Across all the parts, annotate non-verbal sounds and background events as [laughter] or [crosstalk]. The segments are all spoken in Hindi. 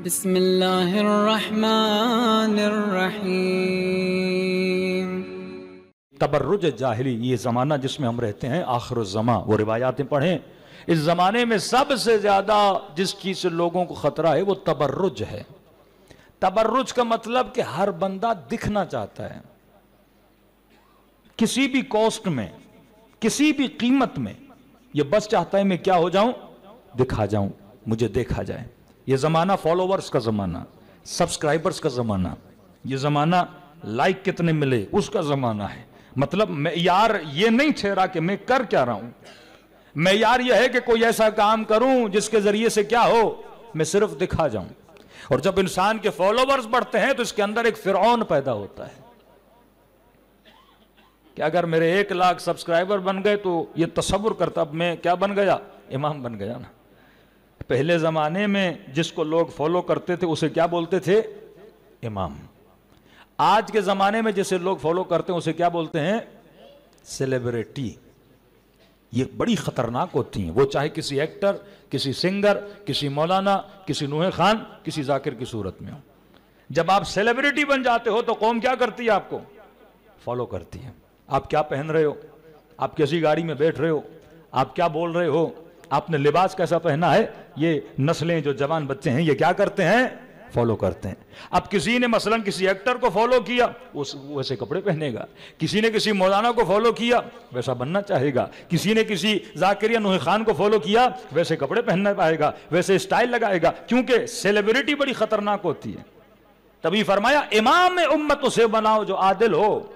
बिस्मिल्लाहिर्रहमानिर्रहीम। तबर्रुज जाहिली, ये ज़माना जिसमें हम रहते हैं, आखिर ज़मा वो रिवायातें पढ़ें। इस ज़माने में सबसे ज़्यादा जिस चीज़ से लोगों को ख़तरा है, वो तबर्रुज है। तबर्रुज का मतलब कि हर बंदा दिखना चाहता है। किसी भी कॉस्ट में, किसी भी कीमत में, ये बस चाहता है, मैं क्या हो जाऊँ? दिखा जाऊँ, मुझे देखा जाए। ये ज़माना फॉलोवर्स का ज़माना सब्सक्राइबर्स का ज़माना, ये ज़माना लाइक कितने मिले, उसका ज़माना है। मतलब मैं यार ये नहीं ठहरा कि मैं कर क्या रहा हूँ। मैं यार यह है कि कोई ऐसा काम करूँ जिसके ज़रिए से क्या हो, मैं सिर्फ़ दिखा जाऊँ। और जब इंसान के फॉलोवर्स बढ़ते हैं तो इसके अंदर एक फिरौन पैदा होता है। कि अगर मेरे एक लाख सब्सक्राइबर बन गए तो ये तस्वुर करता, अब मैं क्या बन गया? इमाम बन गया ना। पहले ज़माने में जिसको लोग फॉलो करते थे, उसे क्या बोलते थे? इमाम। आज के ज़माने में जिसे लोग फॉलो करते हैं, उसे क्या बोलते हैं? सेलिब्रिटी ये बड़ी ख़तरनाक होती हैं। वो चाहे किसी एक्टर किसी सिंगर किसी मौलाना, किसी नूह खान, किसी जाकिर की सूरत में हो। जब आप सेलिब्रिटी बन जाते हो तो कौम क्या करती है आपको? फॉलो करती है। आप क्या पहन रहे हो? आप किसी गाड़ी में बैठ रहे हो? आप क्या बोल रहे हो? आपने लिबास कैसा पहना है? ये नस्लें जो जवान बच्चे हैं, ये क्या करते हैं? फॉलो करते हैं। अब किसी ने मसलन किसी एक्टर को फॉलो किया उस वैसे कपड़े पहनेगा। किसी ने किसी मौलाना को फॉलो किया, वैसा बनना चाहेगा। किसी ने किसी जाकिर या खान को फॉलो किया, वैसे कपड़े पहनना पाएगा, वैसे स्टाइल लगाएगा, क्योंकि सेलिब्रिटी बड़ी खतरनाक होती है। तभी फरमाया इमाम उम्मत उसे बनाओ जो आदिल हो।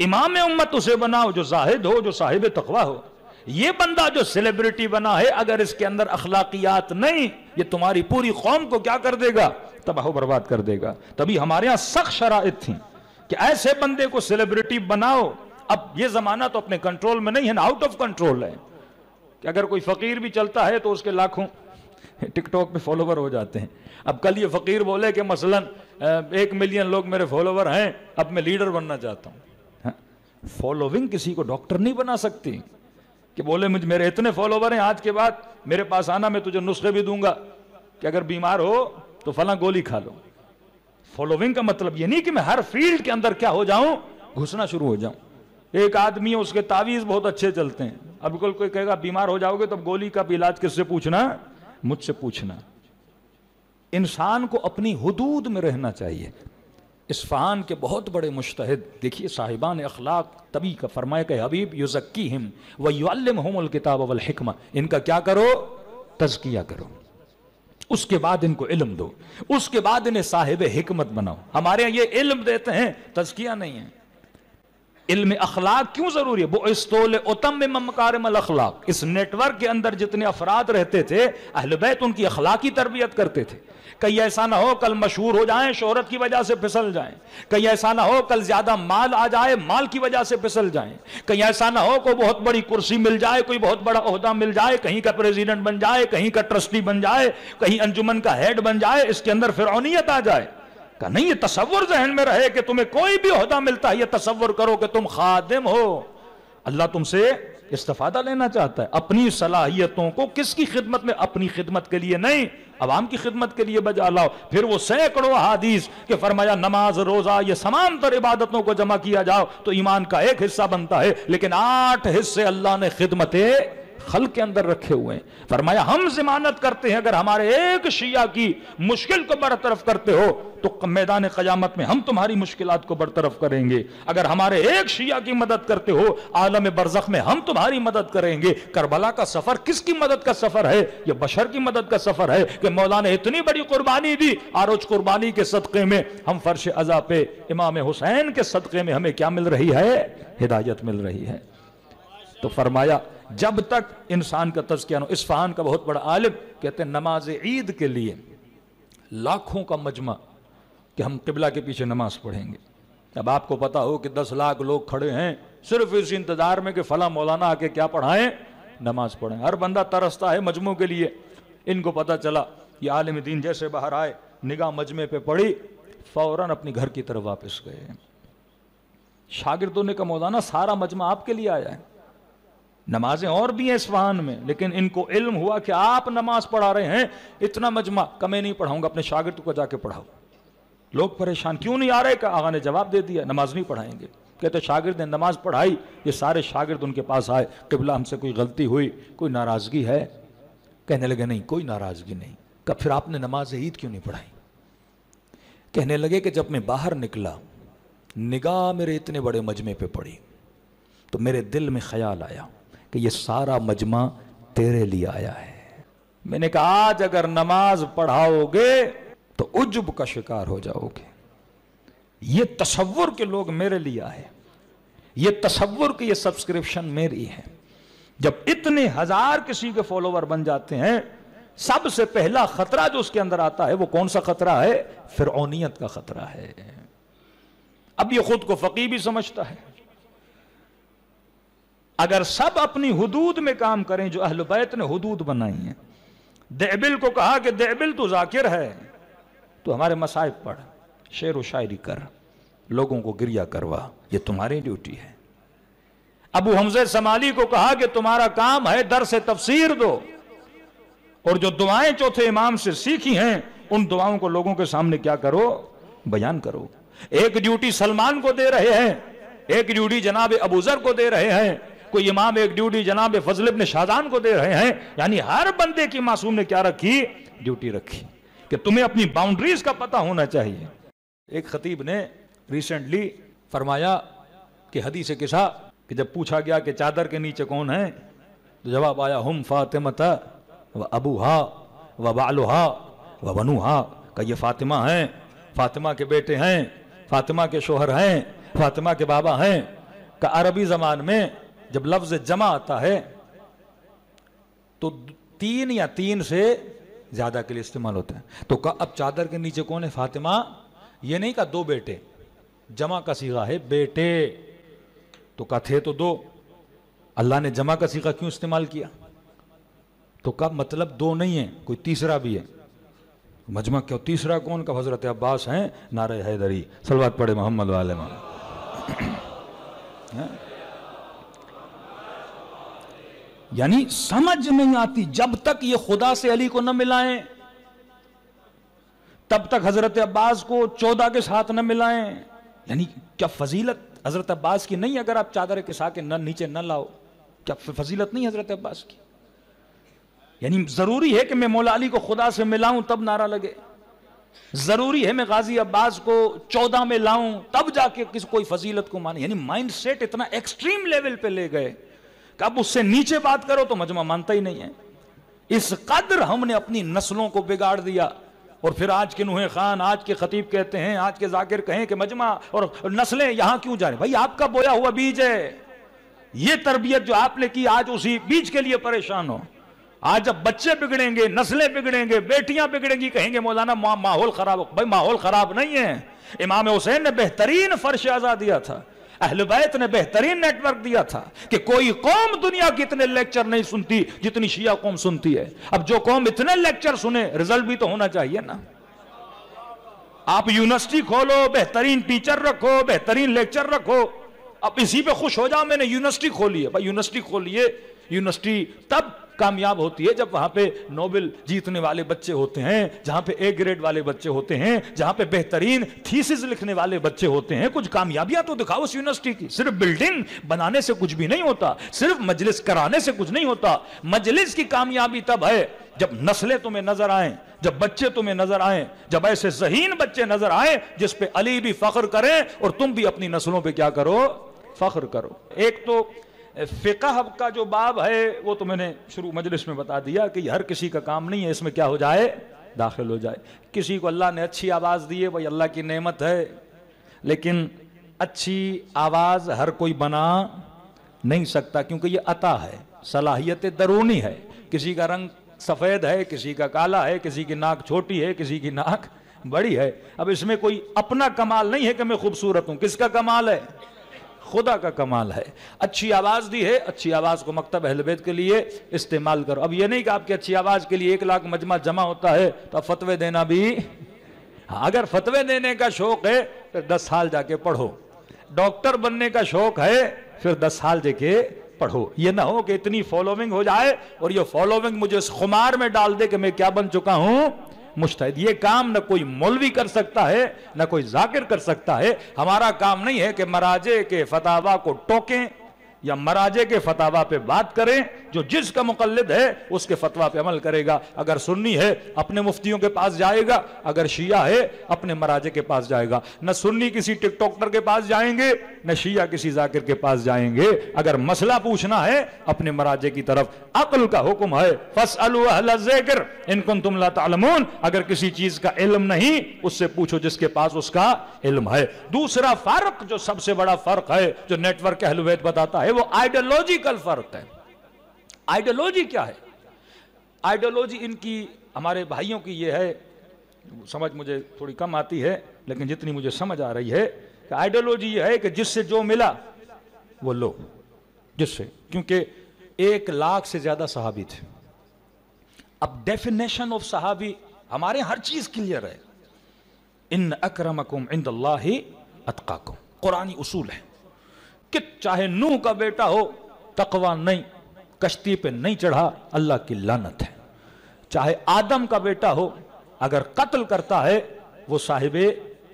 इमाम उम्मत उसे बनाओ जो जाहिद हो, जो साहिब तकवा हो। ये बंदा जो सेलिब्रिटी बना है अगर इसके अंदर अखलाकियात नहीं ये तुम्हारी पूरी कौम को क्या कर देगा? तबाह बर्बाद कर देगा। तभी हमारे यहाँ सख्त शराइत थी कि ऐसे बंदे को सेलिब्रिटी बनाओ। अब ये जमाना तो अपने कंट्रोल में नहीं है ना आउट ऑफ़ कंट्रोल है। कि अगर कोई फकीर भी चलता है तो उसके लाखों टिकटॉक पे फॉलोवर हो जाते हैं। अब कल ये फकीर बोले कि मसलन एक मिलियन लोग मेरे फॉलोवर हैं अब मैं लीडर बनना चाहता हूँ। फॉलोविंग हाँ, किसी को डॉक्टर नहीं बना सकती। कि बोले, मुझे, मेरे इतने फॉलोवर हैं, आज के बाद मेरे पास आना, मैं तुझे नुस्खे भी दूँगा। कि अगर बीमार हो तो फला गोली खा लो। फॉलोविंग का मतलब ये नहीं कि मैं हर फ़ील्ड के अंदर क्या हो जाऊँ, घुसना शुरू हो जाऊँ। एक आदमी उसके तावीज बहुत अच्छे चलते हैं। अब कोई कोई कहेगा, बीमार हो जाओगे तो गोली का इलाज किससे पूछना? मुझसे पूछना। इंसान को अपनी हदूद में रहना चाहिए। इसफ़ान के बहुत बड़े मुश्तहिद, देखिए साहिबान अखलाक, तभी का फरमाए के हबीब युजक्की हिम व युल्लमहुमुल किताब वल हिकमा। इनका क्या करो? तजकिया करो। उसके बाद इनको इलम दो। उसके बाद इन्हें साहिब हिकमत बनाओ। हमारे यहाँ ये इल्म देते हैं, तजकिया नहीं है। इल्म अखलाक क्यों ज़रूरी है? वो इस्तोल उतम ममकार अखलाक। इस नेटवर्क के अंदर जितने अफराद रहते थे अहलबैत उनकी अखलाकी तरबियत करते थे। कहीं ऐसा ना हो कल मशहूर हो जाएँ, शोहरत की वजह से फिसल जाएँ। कहीं ऐसा ना हो कल ज़्यादा माल आ जाए, माल की वजह से फिसल जाएँ। कहीं ऐसा ना हो कोई बहुत बड़ी कुर्सी मिल जाए, कोई बहुत बड़ा अहदा मिल जाए, कहीं का प्रेसिडेंट बन जाए, कहीं का ट्रस्टी बन जाए, कहीं अंजुमन का हेड बन जाए, इसके अंदर फिर आ जाए। का नहीं, ये तस्वुर जहन में रहे कि तुम्हें कोई भी अहदा मिलता है, ये तस्वुर करो कि तुम खादिम हो। अल्लाह तुमसे इस्तफादा लेना चाहता है, अपनी सलाहियतों को किसकी खिदमत में? अपनी खिदमत के लिए नहीं, अवाम की खिदमत के लिए बजा लाओ। फिर वो सैकड़ों हादीस के फरमाया, नमाज़, रोजा, ये समान तर इबादतों को जमा किया जाओ तो ईमान का एक हिस्सा बनता है, लेकिन आठ हिस्से अल्लाह ने खिदमतें खल के अंदर रखे हुए हैं। फरमाया, हम जमानत करते हैं, अगर हमारे एक शिया की मुश्किल को बरतरफ करते हो तो मैदान कयामत में हम तुम्हारी मुश्किल को बरतरफ करेंगे। अगर हमारे एक शिया की मदद करते हो, आलम बरजख में हम तुम्हारी मदद करेंगे। करबला का सफ़र किसकी मदद का सफ़र है? यह बशर की मदद का सफ़र है कि मौला ने इतनी बड़ी कुर्बानी दी उस कुर्बानी के सदक़े में हम फर्श अजा पे इमाम हुसैन के सदक़े में हमें क्या मिल रही है? हिदायत मिल रही है। तो फरमाया जब तक इंसान का तस्किया इस्फान का बहुत बड़ा आलिम कहते हैं, नमाज़ ईद के लिए लाखों का मजमा कि हम किबला के पीछे नमाज़ पढ़ेंगे। अब आपको पता हो कि दस लाख लोग खड़े हैं, सिर्फ़ इस इंतज़ार में कि फला मौलाना आके क्या पढ़ाएँ? नमाज़ पढ़ें। हर बंदा तरसता है मजमू के लिए। इनको पता चला ये आलिम दीन जैसे बाहर आए, निगाह मजमे पे पड़ी, फ़ौरन अपने घर की तरफ़ वापस गए। शागिर्दों ने कहा, मौलाना, सारा मजमा आपके लिए आया है। नमाजें और भी हैं इस्फहान में, लेकिन इनको इल्म हुआ कि आप नमाज़ पढ़ा रहे हैं, इतना मजमा कमे नहीं पढ़ाऊँगा, अपने शागिर्द को जाके पढ़ाओ। लोग परेशान, क्यों नहीं आ रहे? कि आगा ने जवाब दे दिया, नमाज़ नहीं पढ़ाएँगे। कहते, शागिर्द ने नमाज़ पढ़ाई, ये सारे शागिर्द उनके पास आए, किबला हमसे कोई गलती हुई, कोई नाराज़गी है? कहने लगे, नहीं, कोई नाराज़गी नहीं, कब फिर आपने नमाज़ ईद क्यों नहीं पढ़ाई? कहने लगे कि जब मैं बाहर निकला, निगाह मेरे इतने बड़े मजमे पे पड़ी तो मेरे दिल में ख्याल आया। कि ये सारा मजमा तेरे लिए आया है। मैंने कहा, आज अगर नमाज़ पढ़ाओगे तो उजुब का शिकार हो जाओगे। ये तस्वुर के लोग मेरे लिए आए। ये तस्वुर की ये सब्सक्रिप्शन मेरी है। जब इतने हज़ार किसी के फॉलोवर बन जाते हैं, सबसे पहला खतरा जो उसके अंदर आता है, वो कौन सा खतरा है? फिर का खतरा है। अब ये खुद को फकी भी समझता है। अगर सब अपनी हदूद में काम करें जो अहल बैत ने हदूद बनाई है। देबिल को कहा कि देबिल तो जाकिर है तो हमारे मसाइब पढ़, शेर व शायरी कर, लोगों को गिरिया करवा, ये तुम्हारी ड्यूटी है। अबू हमजे समाली को कहा कि तुम्हारा काम है दर से तफसीर दो, और जो दुआएँ चौथे इमाम से सीखी हैं, उन दुआओं को लोगों के सामने क्या करो? बयान करो। एक ड्यूटी सलमान को दे रहे हैं, एक ड्यूटी जनाब अबूजर को दे रहे हैं कोई इमाम, एक ड्यूटी जनाब फजल इब्न शाहजान को दे रहे हैं, यानी हर बंदे की मासूम ने क्या रखी? ड्यूटी रखी। कि तुम्हें अपनी बाउंड्रीज का पता होना चाहिए। एक खतीब ने रिसेंटली फरमाया कि हदीस किसा कि जब पूछा गया कि चादर के नीचे कौन है तो जवाब आया, हम फातिमत व अबू हा व बालू हा व बनू हा का ये फातिमा है, फातिमा के बेटे हैं, फातिमा के शोहर हैं, फातिमा के बाबा हैं। का अरबी जबान में जब लफ्ज जमा आता है तो तीन या तीन से ज़्यादा के लिए इस्तेमाल होता है। तो का अब चादर के नीचे कौन है? फातिमा, ये नहीं का दो बेटे, जमा का सीखा है, बेटे। तो का थे तो दो। अल्लाह ने जमा का सीखा क्यों इस्तेमाल किया? तो का मतलब दो नहीं है, कोई तीसरा भी है। मजमा क्यों, तीसरा कौन? का हज़रत अब्बास हैं, नारे हैदरी। सलवात पड़े मोहम्मद वाले यानी समझ नहीं आती, जब तक ये खुदा से अली को न मिलाएँ, तब तक हज़रत अब्बास को चौदह के साथ न मिलाएँ। यानी क्या फजीलत हज़रत अब्बास की नहीं, अगर आप चादर के साथ न, नीचे न लाओ, क्या फजीलत नहीं हज़रत अब्बास की? यानी ज़रूरी है कि मैं मौला अली को खुदा से मिलाऊं, तब नारा लगे। ज़रूरी है मैं गाजी अब्बास को चौदह में लाऊं, तब जाके किस, कोई फजीलत को माने। यानी माइंड सेट इतना एक्सट्रीम लेवल पे ले गए। कि अब उससे नीचे बात करो तो मजमा मानता ही नहीं है। इस कदर हमने अपनी नस्लों को बिगाड़ दिया। और फिर आज के नुहे खान, आज के खतीब कहते हैं, आज के जाकिर कहें कि मजमा, और नस्लें यहाँ क्यों जा रहे? भाई, आपका बोया हुआ बीज है। ये तरबियत जो आपने की, आज उसी बीज के लिए परेशान हो। आज जब बच्चे बिगड़ेंगे, नस्लें बिगड़ेंगे, बेटियाँ बिगड़ेंगी, कहेंगे, मौलाना माहौल खराब भाई, माहौल खराब नहीं है। इमाम हुसैन ने बेहतरीन फर्श आजा दिया था। अहलबैत ने बेहतरीन नेटवर्क दिया था कि कोई कौम दुनिया की इतने लेक्चर नहीं सुनती जितनी शिया कौम सुनती है। अब जो कौम इतने लेक्चर सुने, रिज़ल्ट भी तो होना चाहिए ना। आप यूनिवर्सिटी खोलो, बेहतरीन टीचर रखो, बेहतरीन लेक्चर रखो। अब इसी पे खुश हो जाओ, मैंने यूनिवर्सिटी खोली है। भाई, यूनिवर्सिटी खोलिए। यूनिवर्सिटी तब कामयाब होती है जब वहाँ पे नोबेल जीतने वाले बच्चे होते हैं, जहाँ पे ए ग्रेड वाले बच्चे होते हैं, जहाँ पे बेहतरीन थीसिस लिखने वाले बच्चे होते हैं, कुछ कामयाबियाँ तो दिखाओ उस यूनिवर्सिटी की। सिर्फ़ बिल्डिंग बनाने से कुछ भी नहीं होता, सिर्फ़ मजलिस कराने से कुछ नहीं होता। मजलिस की कामयाबी तब है जब नस्लें तुम्हें नज़र आए, जब बच्चे तुम्हें नज़र आए, जब ऐसे जहीन बच्चे नज़र आए, जिस पे अली भी फख्र करें और तुम भी अपनी नस्लों पे क्या करो? फख्र करो। एक तो फ़िका का जो बाब है, वो तो मैंने शुरू मजलिस में बता दिया कि हर किसी का काम नहीं है, इसमें क्या हो जाए? दाखिल हो जाए। किसी को अल्लाह ने अच्छी आवाज़ दी है भाई अल्लाह की नेमत है। लेकिन अच्छी आवाज़ हर कोई बना नहीं सकता, क्योंकि ये अता है, सलाहियत दरूनी है। किसी का रंग सफ़ेद है, किसी का काला है, किसी की नाक छोटी है, किसी की नाक बड़ी है। अब इसमें कोई अपना कमाल नहीं है कि मैं खूबसूरत हूँ। किसका कमाल है? खुदा का कमाल है। अच्छी आवाज़ दी है, अच्छी आवाज़ को मकतब अहलबैत के लिए इस्तेमाल करो। अब ये नहीं कि आपकी अच्छी आवाज़ के लिए एक लाख मजमा जमा होता है तो अब फतवे देना भी हाँ अगर फतवे देने का शौक है, फिर दस साल जाके पढ़ो। डॉक्टर बनने का शौक है, फिर दस साल जाके पढ़ो। ये ना हो कि इतनी फॉलोइंग हो जाए, और ये फॉलोइंग मुझे इस खुमार में डाल दे कि मैं क्या बन चुका हूँ। मुश्तद ये काम न कोई मौलवी कर सकता है, न कोई जाकिर कर सकता है। हमारा काम नहीं है कि मराजे के फतावा को टोकें या मराजे के फतावा पे बात करें। जो जिसका मुकलद है, उसके फतवा पे अमल करेगा। अगर सुन्नी है, अपने मुफ्तियों के पास जाएगा। अगर शिया है, अपने मराजे के पास जाएगा। न सुन्नी किसी टिकटॉकर के पास जाएँगे, न शिया किसी जाकिर के पास जाएँगे। अगर मसला पूछना है, अपने मराजे की तरफ़। अकल का हुक्म है फस ज़िक्र इनकुन तुम तमून अगर किसी चीज़ का इल्म नहीं, उससे पूछो जिसके पास उसका इल्म है। दूसरा फ़र्क, जो सबसे बड़ा फ़र्क है, जो नेटवर्क अहलवेद बताता है, वो आइडियोलॉजिकल फ़र्क है। आइडियोलॉजी क्या है? आइडियोलॉजी इनकी, हमारे भाइयों की ये है, समझ मुझे थोड़ी कम आती है, लेकिन जितनी मुझे समझ आ रही है कि आइडियोलॉजी ये है कि जिससे जो मिला, वो लो। जिससे? क्योंकि एक लाख से ज़्यादा सहाबी थे। अब डेफिनेशन ऑफ़ सहाबी हमारे हर चीज़ क्लियर है। इन अक्रमकुम इन अतकाकुम। कुरानी उसूल है। कि चाहे नूह का बेटा हो, तकवा नहीं। कश्ती पे नहीं चढ़ा, अल्लाह की लानत है। चाहे आदम का बेटा हो, अगर कत्ल करता है, वो साहिब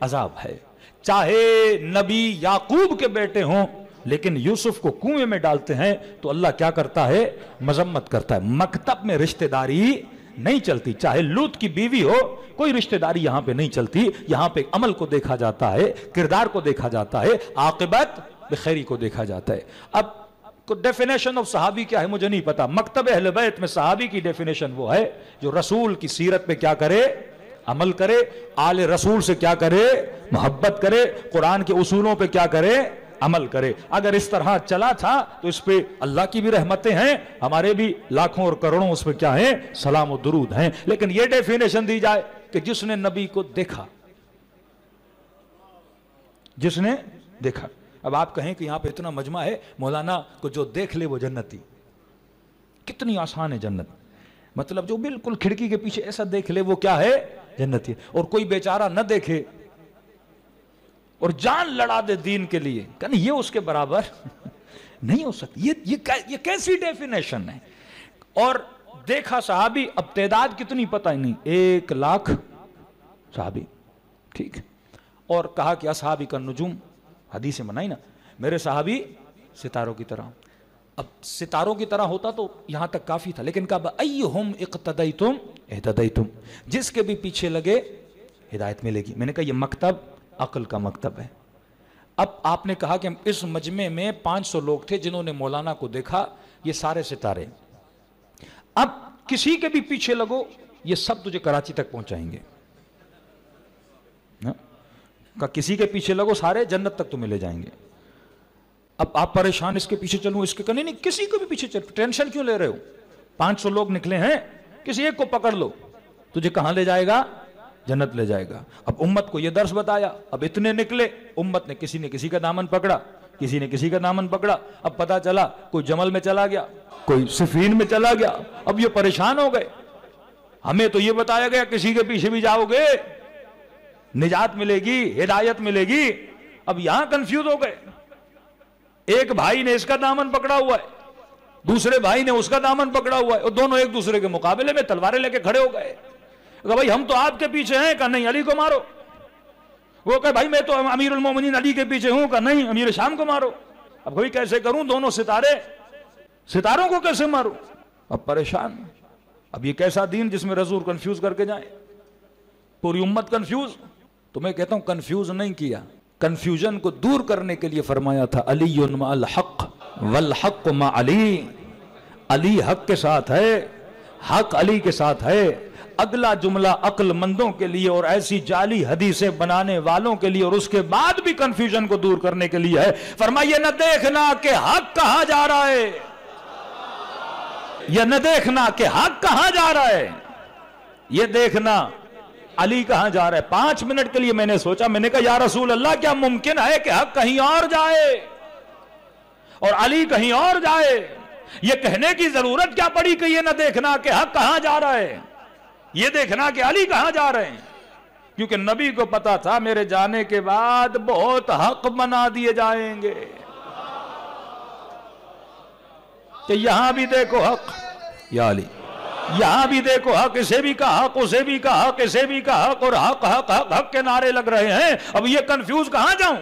अजाब है। चाहे नबी याकूब के बेटे हों, लेकिन यूसुफ को कुएँ में डालते हैं तो अल्लाह क्या करता है? मजम्मत करता है। मकतब में रिश्तेदारी नहीं चलती। चाहे लूत की बीवी हो, कोई रिश्तेदारी यहाँ पे नहीं चलती। यहाँ पे अमल को देखा जाता है, किरदार को देखा जाता है, आकिबत बेखैरी को देखा जाता है। अब को डेफिनेशन ऑफ़ सहाबी क्या है, मुझे नहीं पता। मकतब अहलबैत में सहाबी की डेफिनेशन वो है, जो रसूल की सीरत पे क्या करे, अमल करे, आले रसूल से क्या करे, मोहब्बत करे, कुरान के उसूलों पे क्या करे, अमल करे। अगर इस तरह चला था तो इस पे अल्लाह की भी रहमतें हैं, हमारे भी लाखों और करोड़ों उस पर क्या है, सलाम और दुरूद हैं। लेकिन यह डेफिनेशन दी जाए कि जिसने नबी को देखा, जिसने देखा अब आप कहें कि यहाँ पे इतना मजमा है, मौलाना को जो देख ले वो जन्नती। कितनी आसान है जन्नत। मतलब जो बिल्कुल खिड़की के पीछे ऐसा देख ले वो क्या है? जन्नती है। और कोई बेचारा न देखे और जान लड़ा दे दीन के लिए। कहने ये उसके बराबर [laughs] नहीं हो सकती। ये ये ये कैसी डेफिनेशन है? और देखा साहबी, अब तादाद कितनी पता ही नहीं। एक लाख साहबी। ठीक। और कहा कि असहाबी का नजुम हदीस बनाई ना। मेरे साहबी सितारों की तरह। अब सितारों की तरह होता तो यहाँ तक काफ़ी था, लेकिन कहा अय हम इकतदई तुम एहतदई तुम जिसके भी पीछे लगे, हिदायत मिलेगी। मैंने कहा यह मकतब, अकल का मकतब है। अब आपने कहा कि इस मजमे में 500 लोग थे जिन्होंने मौलाना को देखा, ये सारे सितारे। अब किसी के भी पीछे लगो, ये सब तुझे कराची तक पहुंचाएँगे। का किसी के पीछे लगो, सारे जन्नत तक तुम्हें ले जाएँगे। अब आप परेशान इसके पीछे चलूँ, इसके करने नहीं किसी को भी पीछे चल, टेंशन क्यों ले रहे हो? पाँच सौ लोग निकले हैं, किसी एक को पकड़ लो। तुझे कहाँ ले जाएगा? जन्नत ले जाएगा। अब उम्मत को यह दर्श बताया, अब इतने निकले, उम्मत ने किसी ने किसी का दामन पकड़ा, किसी ने किसी का दामन पकड़ा। अब पता चला, कोई जमल में चला गया, कोई सिफीन में चला गया, अब ये परेशान हो गए। हमें तो ये बताया गया, किसी के पीछे भी जाओगे। निजात मिलेगी, हिदायत मिलेगी। अब यहाँ कंफ्यूज हो गए। एक भाई ने इसका दामन पकड़ा हुआ है, दूसरे भाई ने उसका दामन पकड़ा हुआ है, और दोनों एक दूसरे के मुकाबले में तलवारें लेके खड़े हो गए। भाई, हम तो आपके पीछे हैं। कहा, नहीं, अली को मारो। वो कहे, भाई, मैं तो अमीर उलमोमिन अली के पीछे हूँ। कहा, नहीं, अमीर शाम को मारो। अब भाई कैसे करूँ दोनों सितारे? सितारों को कैसे मारो? अब परेशान। अब ये कैसा दीन जिसमें रजूर कंफ्यूज करके जाए? पूरी उम्मत कंफ्यूज तो मैं कहता हूँ कंफ्यूज नहीं किया। कंफ्यूजन को दूर करने के लिए फरमाया था अली हक, वल हक मा अली। अली हक के साथ है, हक अली के साथ है। अगला जुमला अक्लमंदों के लिए और ऐसी जाली हदीसें बनाने वालों के लिए और उसके बाद भी कंफ्यूजन को दूर करने के लिए है। फरमाइए, न देखना कि हक कहा जा रहा है। यह न देखना कि हक कहा जा रहा है? यह देखना अली कहाँ जा रहा है? पाँच मिनट के लिए मैंने सोचा, मैंने कहा, या रसूल अल्लाह क्या मुमकिन है कि हक कहीं और जाए? और अली कहीं और जाए? ये कहने की ज़रूरत क्या पड़ी कि ये ना देखना कि हक कहाँ जा रहा है? ये देखना कि अली कहाँ जा रहे हैं? क्योंकि नबी को पता था, मेरे जाने के बाद बहुत हक बना दिए जाएँगे। कि यहाँ भी देखो हक। या अली यहाँ भी देखो हक इसे भी का हक उसे भी का हक इसे भी का हक और हक हक हक हक के नारे लग रहे हैं। अब ये कंफ्यूज कहाँ जाऊँ?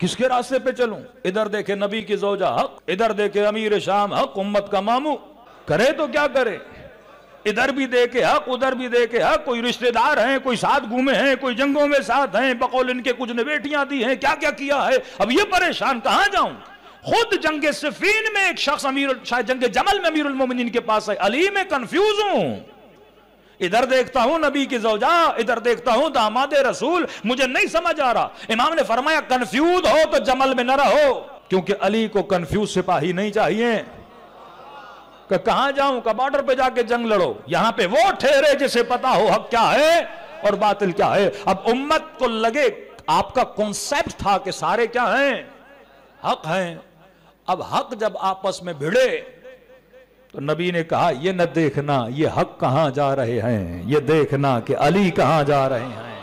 किसके रास्ते पे चलूँ? इधर देखे नबी की जोजा हक, इधर देखे अमीर शाम हक, उम्मत का मामू। करे तो क्या करे? इधर भी दे के हक, उधर भी दे के हक, कोई रिश्तेदार हैं, कोई साथ घूमे हैं, कोई जंगों में साथ हैं, बकौल इनके कुछ ने बेटियाँ दी हैं क्या क्या किया है? अब ये परेशान कहाँ जाऊँ? खुद जंग सफीन में एक शख्स अमीर शायद जंग जमल में अमीर मोमिन के पास है। अली में कंफ्यूज हूँ। इधर देखता हूँ नबी की जोजा, इधर देखता हूँ दामाद रसूल। मुझे नहीं समझ आ रहा। इमाम ने फरमाया कंफ्यूज हो तो जमल में न रहो, क्योंकि अली को कंफ्यूज सिपाही नहीं चाहिए। कहाँ जाऊँ? का बॉर्डर पे जाके जंग लड़ो? यहाँ पे वो ठहरे जिसे पता हो हक क्या है और बातिल क्या है। अब उम्मत को लगे, आपका कॉन्सेप्ट था कि सारे क्या हैं? हक हैं। अब हक जब आपस में भिड़े तो नबी ने कहा, ये न देखना, ये हक कहाँ जा रहे हैं? ये देखना कि अली कहाँ जा रहे हैं?